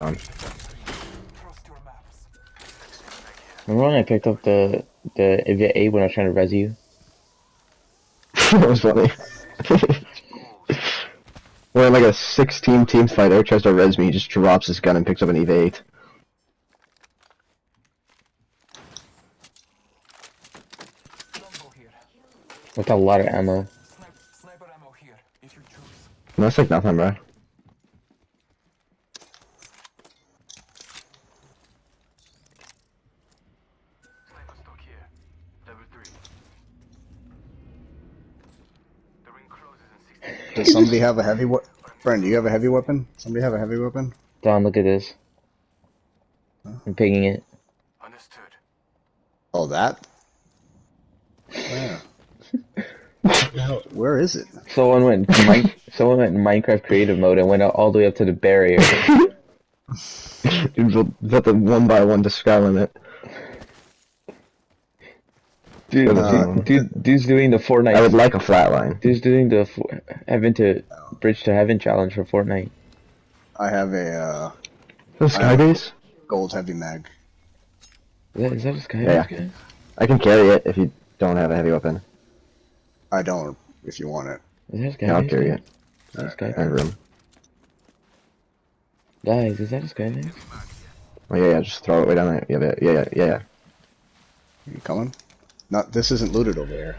on. Remember when I picked up the the EVA 8 when I was trying to res you? that was funny. We're in like a 16 team fight. Eric tries to res me, he just drops his gun and picks up an EVA 8. With a lot of ammo. Sniper ammo here, if you choose. That's like nothing, bro. Sniper stock here. Level 3. The ring closes in 60 Does somebody have a heavy weapon? Brent, do you have a heavy weapon? Somebody have a heavy weapon? Don, look at this. I'm picking it. Understood. Oh, that? Where? Where is it? Someone went to Min- someone went in Minecraft creative mode and went out all the way up to the barrier. Dude, built- built the one by one to sky limit. Dude, Uh, dude, dude, dude's doing the Fortnite. I would like a flatline. Dude's doing the heaven to bridge to heaven challenge for Fortnite. I have a uh, The skybase? gold heavy mag. Is that, is that a sky? Yeah. guy? I can carry it if you don't have a heavy weapon. I don't, if you want it. Is that a sky? Yeah, I'll carry guy? it. Is that a sky? I have room. Guys, is that a sky? base? Oh yeah, yeah, just throw it way down there. Yeah, yeah, yeah, yeah, yeah. You coming? Not. This isn't looted over here.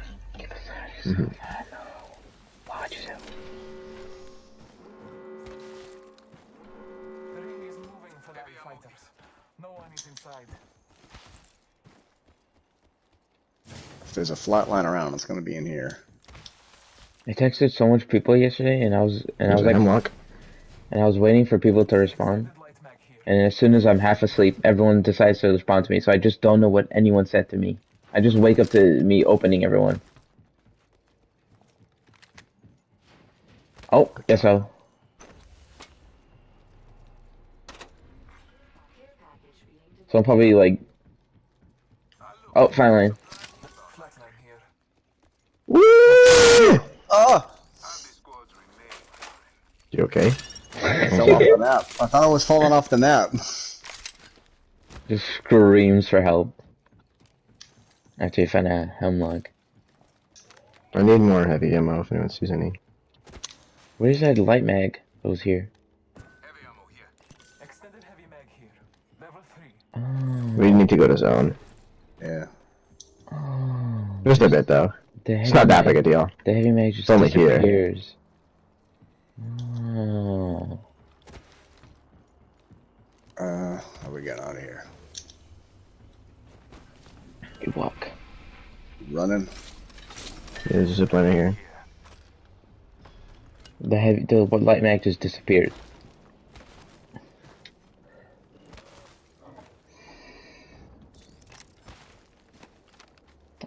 Watch it. The ring is moving for the fighters. No one is inside. If there's a flat line around, it's gonna be in here. I texted so much people yesterday, and I was and I There's was like, hemlock. and I was waiting for people to respond. Good light mag here. And as soon as I'm half asleep, everyone decides to respond to me. So I just don't know what anyone said to me. I just wake up to me opening everyone. Oh, guess so. So I'm probably like. Oh, finally. Woo! Oh! You okay? I fell off the map. I thought I was falling off the map. Just screams for help. After you find a hemlock. I need more heavy ammo if anyone sees any. Where's that light mag that was here? Heavy ammo here. Extended heavy mag here. Level 3. Oh, We need to go to zone. Yeah. oh. Just a bit though. The It's not that mag- big a deal. The heavy mag just It's only here. disappears. Oh. Uh, how we get out of here? You walk. Running. Yeah, There's a zip line here. The heavy, the what light mag just disappeared.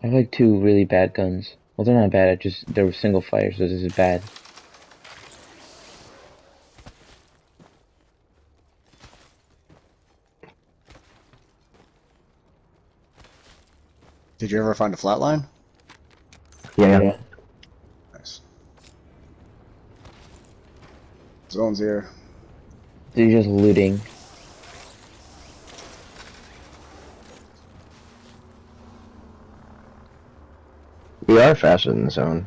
I have like two really bad guns. Well, they're not bad. I just they were single fire, so this is bad. Did you ever find a flat line? Yeah, yeah. Nice. Zone's here. They're just looting. We are faster than the zone.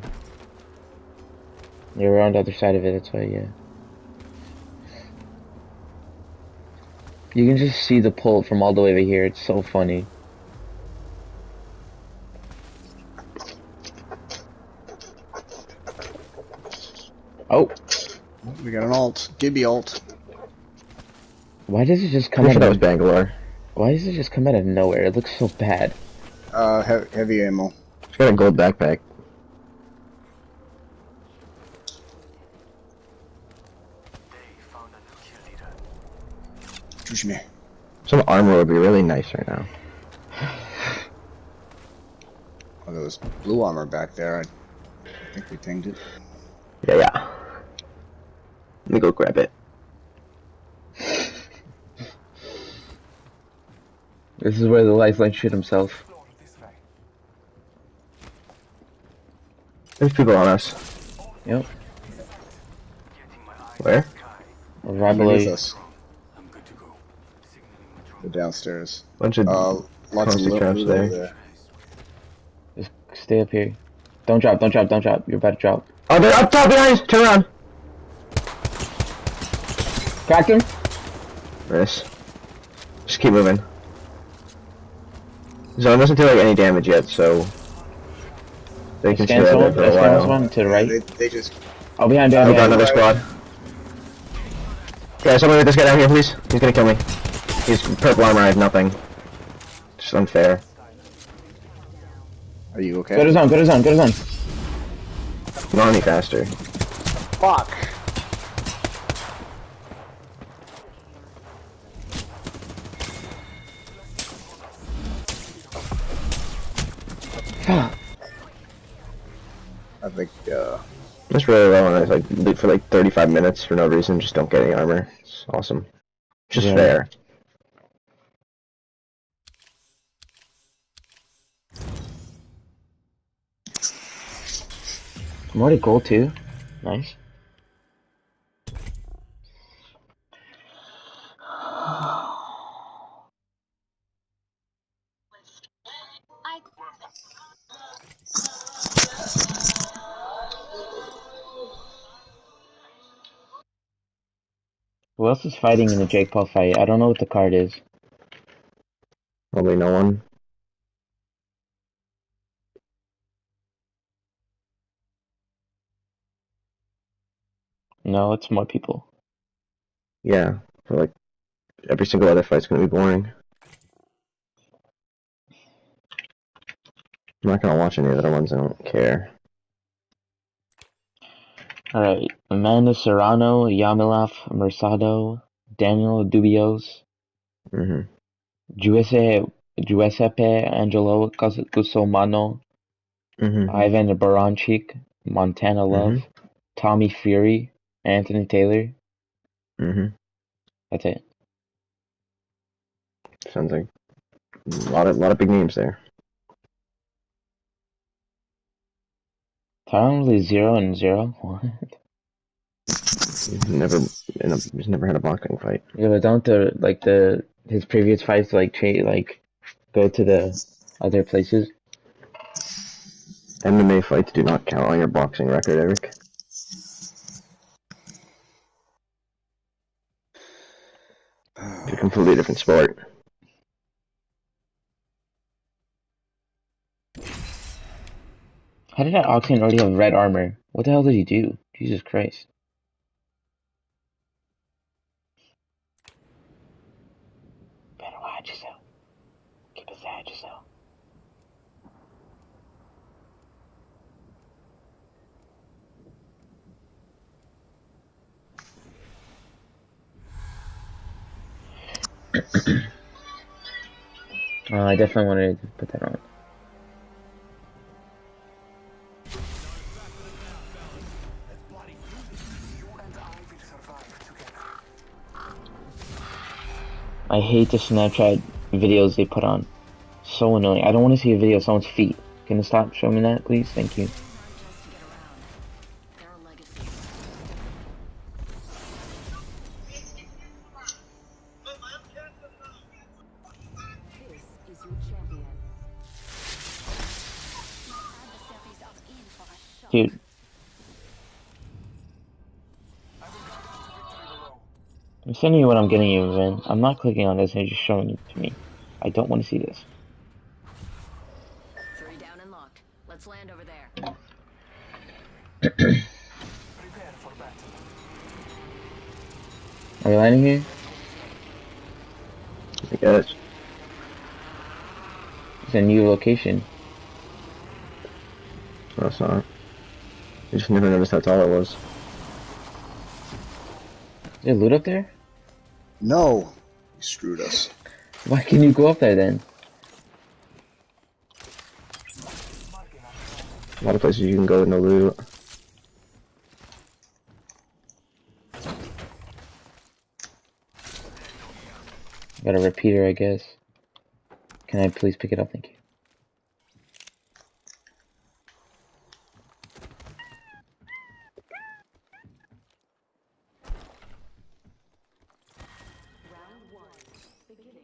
They were on the other side of it. That's why, yeah. You can just see the pull from all the way over here. It's so funny. Oh, We got an alt. Gibby alt. why does it just come Pretty out sure that was of Bangalore. Why does it just come out of nowhere? It looks so bad. Uh, he- heavy ammo. It's got a gold backpack. They found a new leader. Me. Some armor would be really nice right now. Oh, there was blue armor back there. I think we pinged it. Yeah, yeah. Let me go grab it. This is where the lifeline shit himself. Explore. There's people on us. Yep. Getting my eyes Where? sky. Right Underneath below. us. I'm good to go. They're downstairs. Bunch of Uh, lots of Constant loot traps there. there. Just stay up here. Don't drop, don't drop, don't drop. You're about to drop. oh, they're up top behind. us. Turn around. Cracked him. Nice. Just keep moving. Zone doesn't do like any damage yet, so they can Scan chill someone. there for a Scan while. someone to the right. They, they just Oh, behind, behind, we got behind. another squad. Yeah, someone with this guy down here, please. He's gonna kill me. He's purple armor, I have nothing. Just unfair. Are you okay? Go to zone, go to zone, go to zone. Not any faster. Fuck. I think uh That's really low, and I like loot for like 35 minutes for no reason. Just don't get any armor. It's awesome. Just Yeah. fair. I'm already gold too. Nice. Who else is fighting in the Jake Paul fight? I don't know what the card is. Probably no one. No, it's more people. Yeah, for like every single other fight's gonna be boring. I'm not gonna watch any of the other ones. I don't care. Alright, Amanda Serrano, Yamilov Mercado, Daniel Dubois, hmm Giuseppe, Giuseppe Angelo Cus- Cusumano, hmm Ivan Baranchyk, Montana Love, Tommy Fury, Anthony Taylor. hmm That's it. Sounds like a lot of lot of big names there. Lee zero and zero. What? He's never in a, he's never had a boxing fight. Yeah, but don't the like the his previous fights like cha- like go to the other places? MMA fights do not count on your boxing record, Eric. It's a completely different sport. How did that Octane already have red armor? What the hell did he do? Jesus Christ. Better watch yourself. Keep beside yourself. Uh, I definitely wanted to put that on. I hate the Snapchat videos they put on. So annoying. I don't want to see a video of someone's feet. Can you stop showing me that, please? Thank you. Sending you what I'm getting you, Vin. I'm not clicking on this and you're just showing it to me. I don't want to see this. Three down and locked. Let's land over there. Prepare for battle. Are you landing here? I guess. It's a new location. No, it's not. I just never noticed how tall it was. Is there loot up there? No. You screwed us. Why can you go up there then? A lot of places you can go with no loot. Got a repeater, I guess. Can I please pick it up? Thank you. Round one. Beginning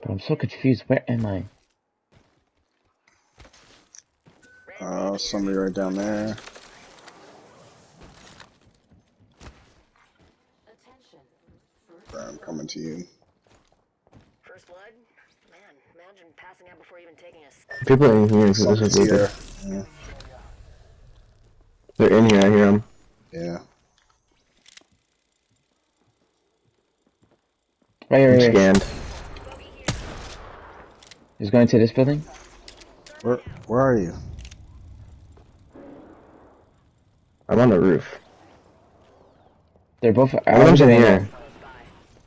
But I'm so confused. Where am I? Uh, somebody right down there. I'm coming to you. First blood? Man, imagine passing out before even taking a s- People in here. This is here. Yeah. They're in here. I hear them. yeah. Right here, I'm right here. scanned. He's going to this building. Where Where are you? I'm on the roof. They're both. One of them's in here.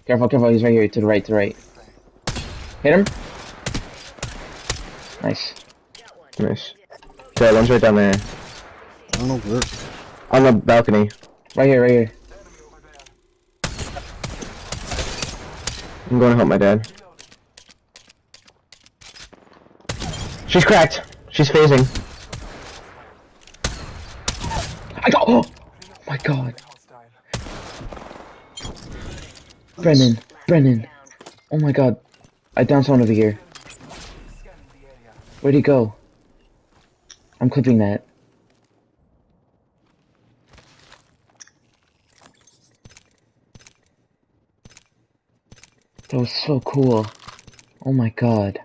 Careful, careful. He's right here. To the right, to the right. Hit him. Nice. Nice. Yeah, one's right down there. I don't know where. On the balcony. Right here, right here. I'm going to help my dad. She's cracked. She's phasing. I got. Oh my god. Brennan. Brennan. Oh my god. I downed someone over here. Where'd he go? I'm clipping that. That was so cool. Oh my god.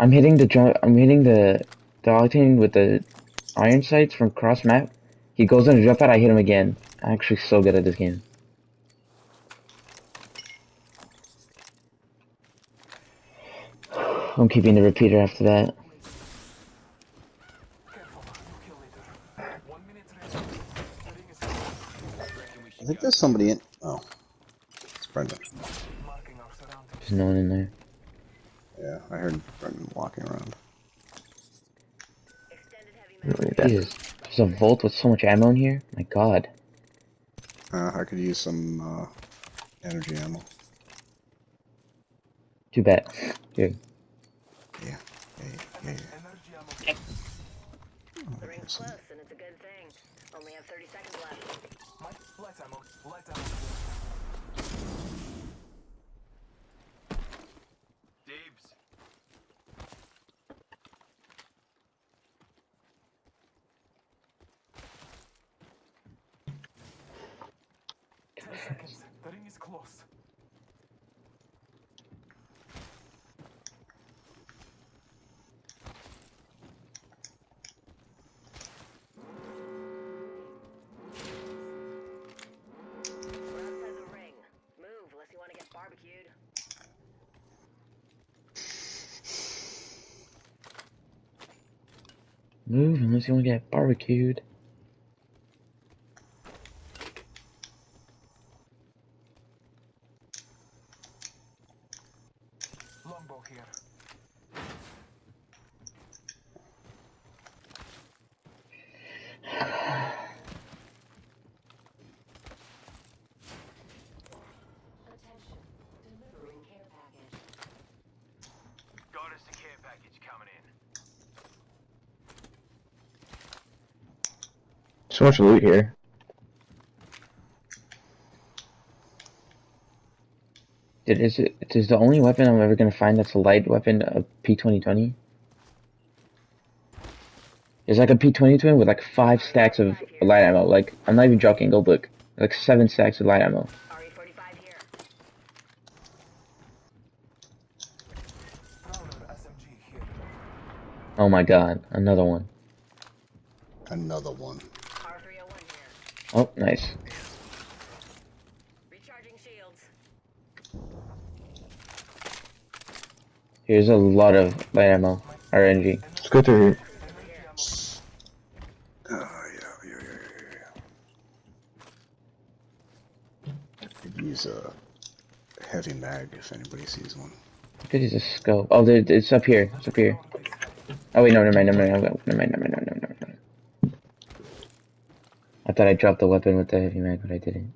I'm hitting the drum. I'm hitting the the octane with the iron sights from cross map. He goes on a jump out. I hit him again. I'm actually so good at this game. I'm keeping the repeater after that. Careful, you kill leader. One minute remaining. The ring is close. I think there's somebody in. Oh, it's Brendan. Marking our surroundings. There's no one in there. Yeah, I heard Brendan walking around. extended heavy I don't mag. need that. Jesus, there's a vault with so much ammo in here. My God. Uh, I could use some uh, energy ammo. Too bad. Here. Yeah, yeah, yeah. Energy ammo. Oh, The ring's here's close, and it's a good thing. Only have 30 seconds left. My light ammo. Light ammo. Dibs. Ten seconds. The ring is close. We're outside the ring. Move, unless you want to get barbecued. Move unless you want to get barbecued. Longbow here. Attention. Delivering care package. Got us a care package coming in. So much loot here. It is it is the only weapon I'm ever gonna find that's a light weapon a P2020. It's like a P2020 with like five stacks of light ammo. Like I'm not even joking. Go look. Like seven stacks of light ammo. RE45 here. Prowler SMG here. Oh my god, another one. Another one. R301 here. Oh, nice. Recharging shields. Here's a lot of light ammo. RNG. Let's go through here. Oh, yeah, yeah, yeah, yeah, yeah. Could use a heavy mag if anybody sees one. Could use a scope. Oh, there, it's up here. It's up here. Oh wait, no, never mind, never mind, never mind, never mind, never mind, never mind, never mind. I thought I dropped the weapon with the heavy mag, but I didn't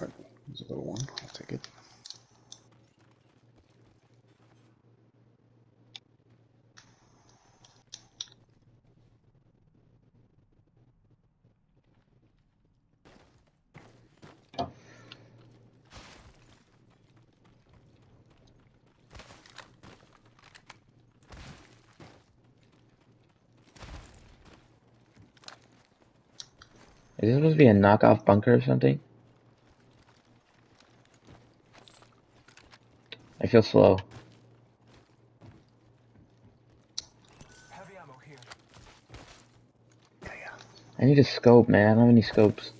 right. There's a little one. I'll take it. Is this supposed to be a knockoff bunker or something? I feel slow. Heavy ammo here. I need a scope, man. I don't have any scopes.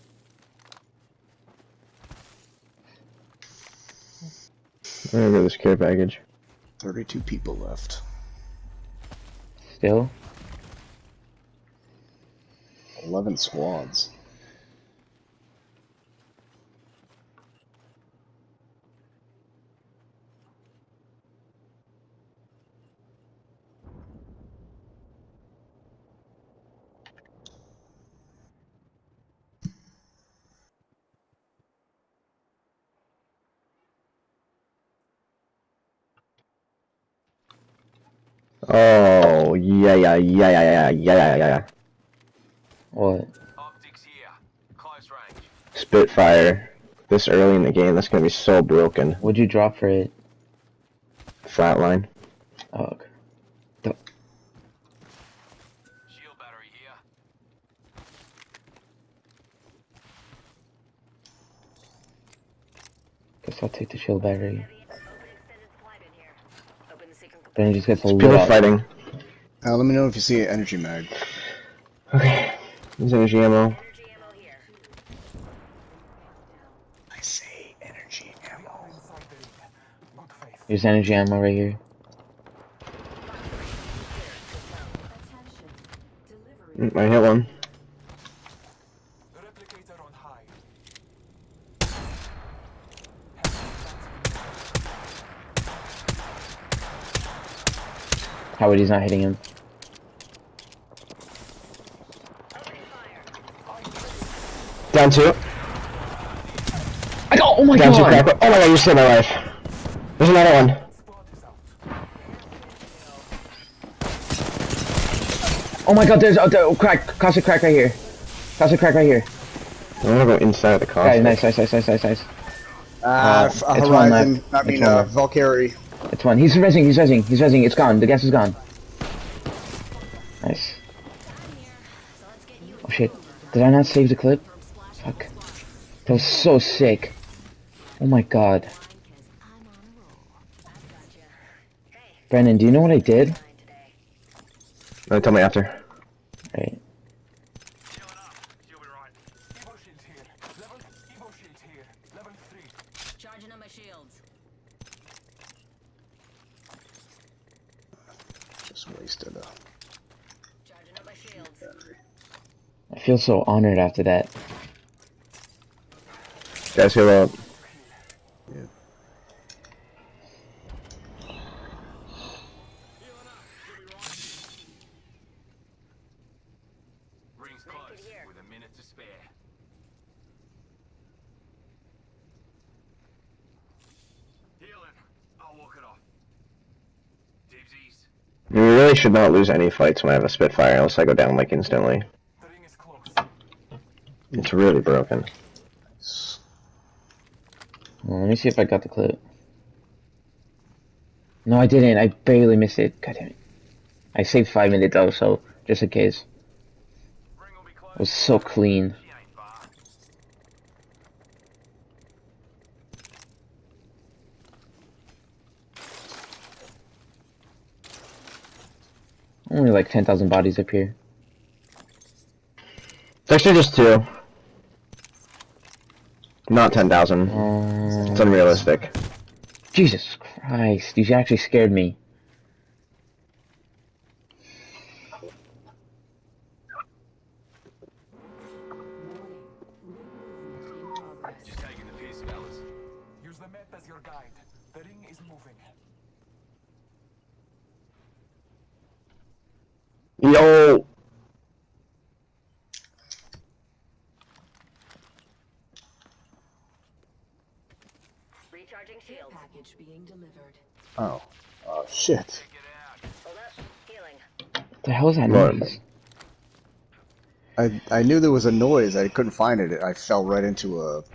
I'm gonna go this care package. 32 people left. Still? 11 squads. Oh yeah yeah yeah yeah yeah yeah yeah yeah yeah. What? Optics here. Close range. Spitfire. This early in the game, that's gonna be so broken. What'd you drop for it? Flatline. Oh, okay. Shield battery here. Guess I'll take the shield battery. Then it just gets a People lit are fighting. Uh, let me know if you see an energy mag. Okay. There's energy ammo. energy here. I say energy ammo. Inside the ring. Good faith. There's energy ammo right here. Mm, I hit one. Howard, he's not hitting him. Down two. I got. Oh my Down two god! crack. Oh my god, you saved my life. There's another one. Squad is out. Oh my god! There's a oh, crack. Caustic crack right here. Caustic crack right here. I'm gonna go inside the car. Guys, nice, nice, nice, nice, nice, nice. Ah, Uh, f- Horizon. I mean, uh. Valkyrie. He's rezzing. He's rezzing. He's rezzing. It's gone. The gas is gone. Nice. Oh shit. Did I not save the clip? Fuck. That was so sick. Oh my god. Brendan, do you know what I did? Uh, tell me after. feel so honored after that. Guys, heal up. We really should not lose any fights when I have a Spitfire, unless I go down like instantly. It's really broken. Well, let me see if I got the clip. No, I didn't. I barely missed it. God damn it. I saved five minutes though, so just in case. Ring will be close. It was so clean. She ain't far. Only like 10,000 bodies up here. It's actually just two. Not 10,000. It's Um, unrealistic. Jesus Christ, you actually scared me. Just taking the piss, fellas. Use the map as your guide. The ring is moving. Yo! Recharging shields. Package being delivered. Oh. Oh, shit. Get out. Hold up. Healing. What the hell is that What? noise? I I knew there was a noise. I couldn't find it. I fell right into a Guys,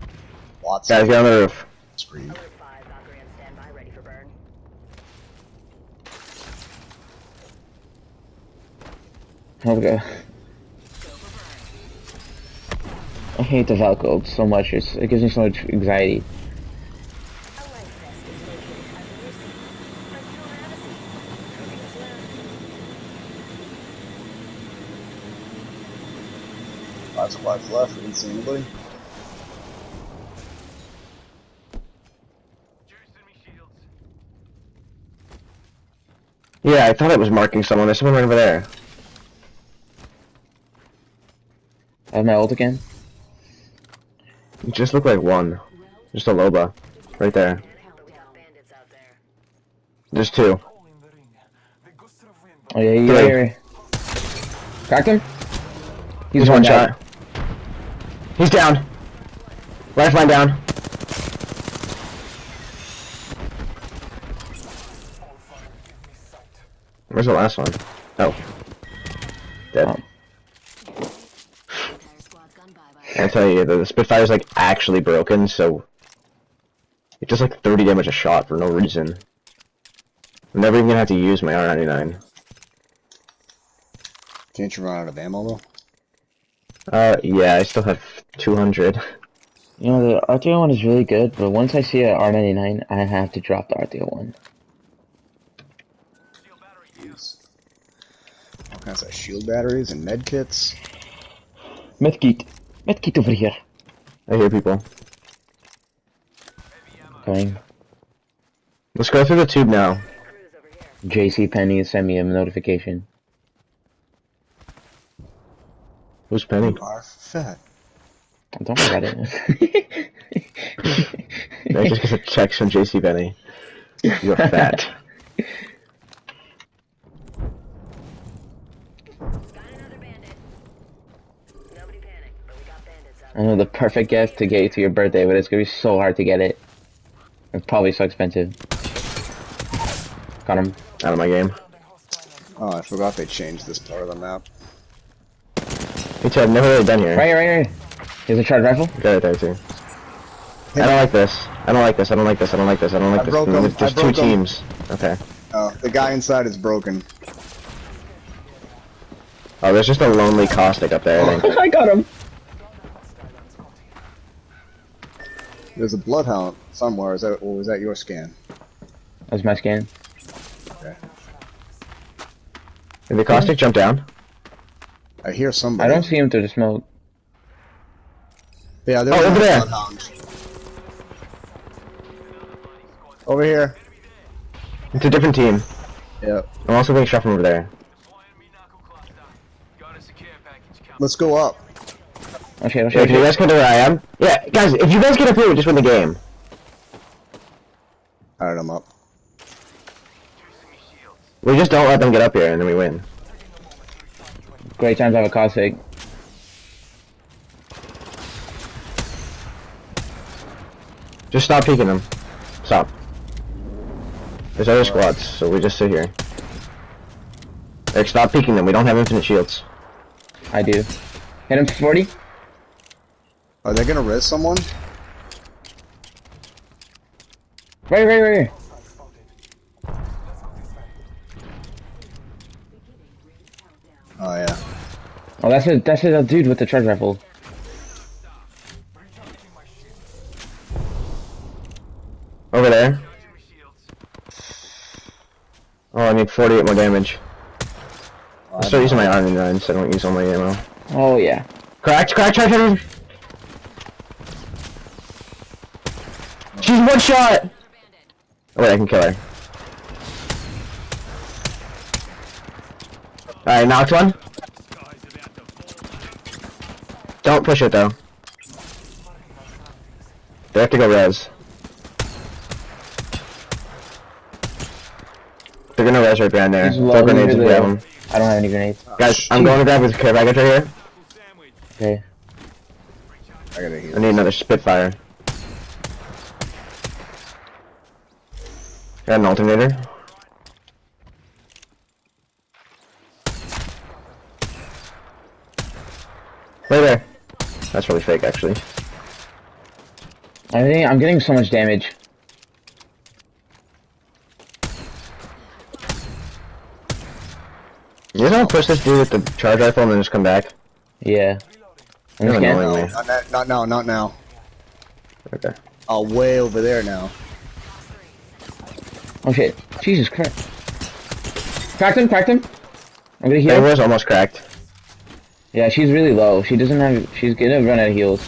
Watson get on the roof. screen. Alert 5. Valkyrie on standby. Ready for burn. Okay. I hate the Valkyrie so much. It's, it gives me so much anxiety. A life vest is located under your seat. But you don't have a seat. Trophy was left. Five squads left. We didn't see anybody. Juicing me shields. Yeah, I thought it was marking someone. There's someone right over there. I have my ult again. It just look like one. Just a Loba. Right there. But we got bandits out there. There's two. Hole in the ring. The gust of wind. Oh yeah, yeah, Three. yeah. yeah. Cracked him. He's He's one down. shot. He's down. Lifeline down. All fire. Give me sight. Where's the last one? Oh. Dead. Entire squad's gone bye-bye. I tell you, the, Spitfire's like actually broken, so it does like 30 damage a shot for no reason. I'm never even gonna have to use my R99. Can't you run out of ammo though? Uh, yeah, I still have 200. You know the RTO oh one is really good, but once I see a R99, I have to drop the RTO oh one. Shield battery here. All kinds of shield batteries and med kits. Medkit, medkit over here. I hear people. Heavy. Coming. Let's go through the tube now. Crews. JC Penney sent me a notification. Who's Penny? You are fat. Don't worry about it. I just get a text from JC Benny. You're fat. Got another bandit. Nobody panic, but we got bandits out I know the perfect gift to get you to your birthday, but it's gonna be so hard to get it. It's probably so expensive. Got him. Out of my game. Oh, I forgot they changed this part of the map. Me too, I've never really been here. Right, right, right. Here's a charged rifle. Got it there too. I don't like this. I don't like this. I don't like this. I don't like this. I don't like I this. broke him. There's, there's I two broke him. teams. Okay. Oh, the guy inside is broken. Oh, there's just a lonely caustic up there. I think. I got him. Hostile on Scotty. There's a bloodhound somewhere. Is that or was that your scan? That's my scan. Okay. Did the caustic jump down? I hear somebody. I don't see him through the smoke. Yeah, there's Oh, over there. bloodhound. Over here. It's a different team. Yep. I'm also being shot from over there. Deploying me knuckle cluster. Got a secure package coming. Let's go up. Okay, shit, Yeah, oh can you guys come to where I am? Yeah, guys, if you guys get up here, we just win the game. Alright, I'm up. Juicing me shields. We just don't let them get up here, and then we win. Great time to have a caustic. Just stop peeking them. Stop. There's other squads, so we just sit here. Eric, stop peeking them. We don't have infinite shields. I do. Hit him for 40. Are they gonna res someone? Right, right, right. right. Hostile spotted. Let's go this way. Oh yeah. Oh, that's a that's a dude with the charge rifle. Recharging my shields. Over there. Charging me shields. Oh, I need 48 more damage. Oh, I'll start using my R99 so I don't use all my ammo. Oh yeah. Cracked, cracked, cracked, cracked. She's one shot! Oh wait, I can kill her. Alright, knocked one. Don't push it though. They have to go res. They're gonna res right behind there. Throw grenades he's and grab them. I don't have any grenades. Guys, I'm going to grab his care package right here. Okay. I gotta heal. I need another Spitfire. Got an alternator. Right there. That's really fake, actually. I think I'm getting so much damage. You just want to push this dude with the charge rifle and then just come back? Yeah. Reloading. I'm You're annoying No, me. not, that, not now, not now. Okay. Oh, way over there now. Oh shit. Jesus Christ. Cracked him, cracked him. I'm gonna It heal. was almost cracked. Yeah, she's really low. She doesn't have. She's gonna run out of heals.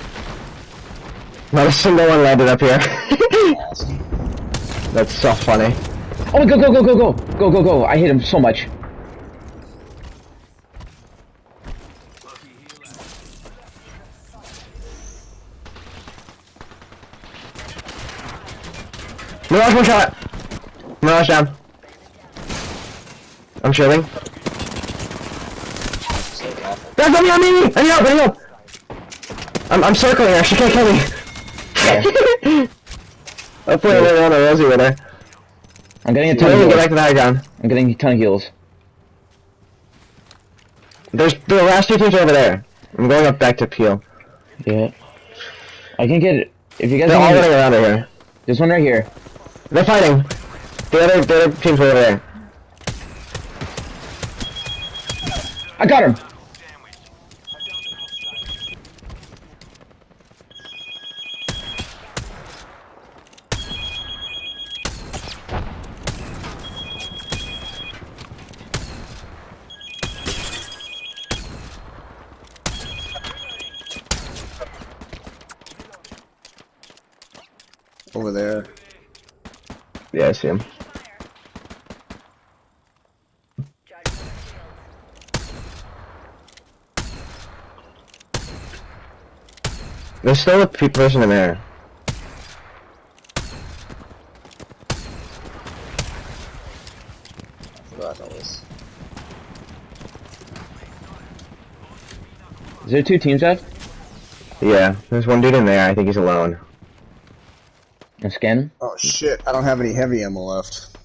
Not a single one landed up here. That's so funny. Oh, go, go, go, go, go, go, go, go! I hit him so much. Mirage one shot. Mirage down. I'm awful. That's on me, on me! I need help, I need help! I'm, I'm circling her, she can't kill me. Hopefully I don't want a Rosie with her. I'm getting a ton of gonna get back to the high ground. I'm getting a ton of heals. There's the last two teams over there. I'm going up back to Peel. Yeah. I can get. If you guys They're all running around here. This one right here. They're fighting. The other, the other teams over there. I got him. Over there. Yeah, I see him. There's still a pe- person in there. I forgot that was. Is there two teams left? Yeah, there's one dude in there. I think he's alone. I scan him. Oh shit! I don't have any heavy ammo left.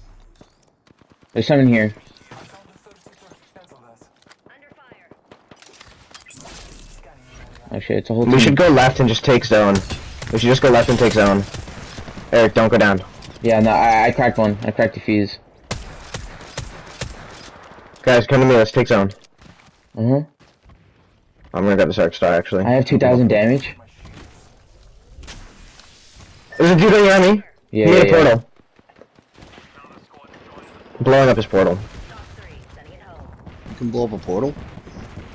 There's some in here. I found the 32 expense of that. Under fire. Scanning the area. Oh shit, it's a whole We team. should go left and just take zone. We should just go left and take zone. Eric, don't go down. Yeah, no, I, I cracked one. I cracked the fuse. Guys, come to me. Let's take zone. Uh huh. I'm gonna grab this arc star actually. I have 2,000 damage. My shields. There's a dude right around me. Yeah, he yeah, made a yeah. portal. Blowing up his portal. Stock three. Sending it home. You can blow up a portal.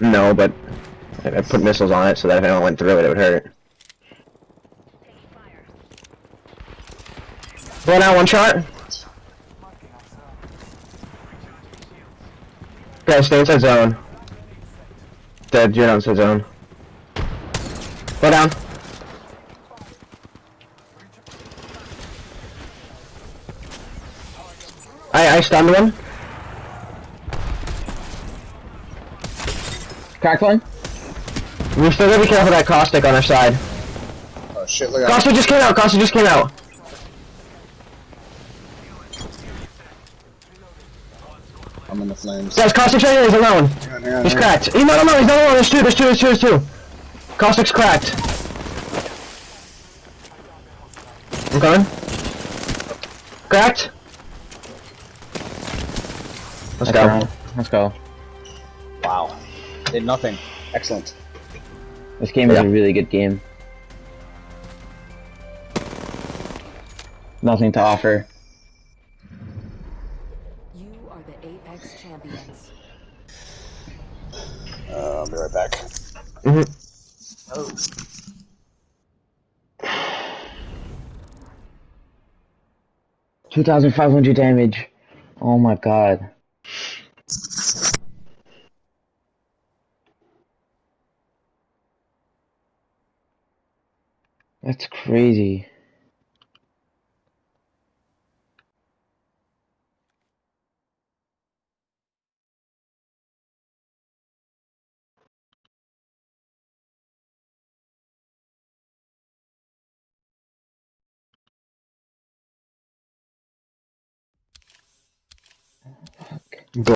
No, but I I put missiles on it so that if anyone went through it, it would hurt. Taking fire. Blown out one shot. Marking. Guys, stay inside zone. Dead, you're not inside zone. Go down. I, I stunned one. Cracked one. We still gotta be careful of that caustic on our side. Oh shit! Look out! Caustic just came out, caustic just came out. I'm in the flames. Guys, caustic's right here, he's alone. Hang on, hang on, He's hang on. cracked. He's not alone, he's not alone, there's two, there's two, there's two, there's two. Caustic's cracked. I'm coming. Cracked. Let's go. Alright, Let's go. Wow. Did nothing. Excellent. This game is a really good game. Nothing to offer. You are the Apex champions. Uh, I'll be right back. Mhm. Oh. Two thousand five hundred damage. Oh my god. That's crazy.